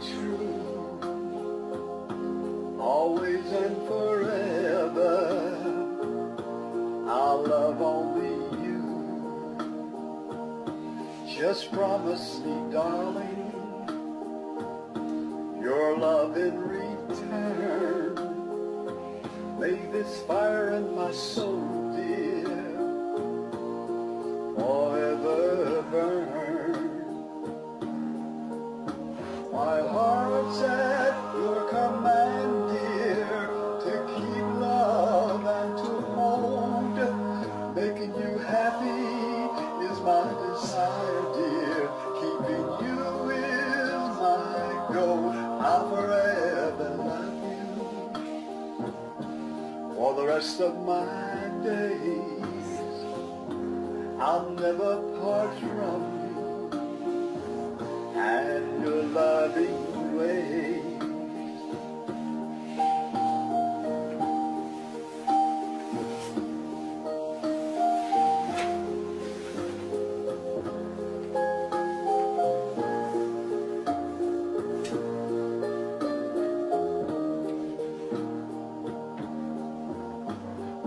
true, always and forever. I'll love only you. Just promise me, darling, your love in return. May this fire in my soul, dear. Desire, dear. Keeping you is my goal. I'll forever love you for the rest of my days. I'll never part from you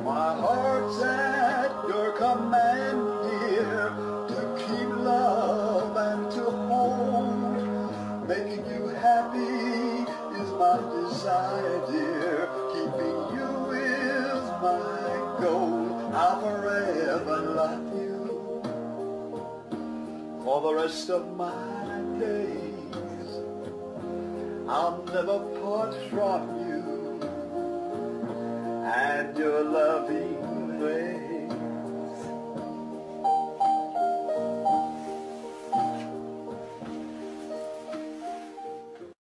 My heart's at your command, dear, to keep love and to hold. Making you happy is my desire, dear. Keeping you is my goal. I'll forever love you for the rest of my days. I'll never part from you your loving ways.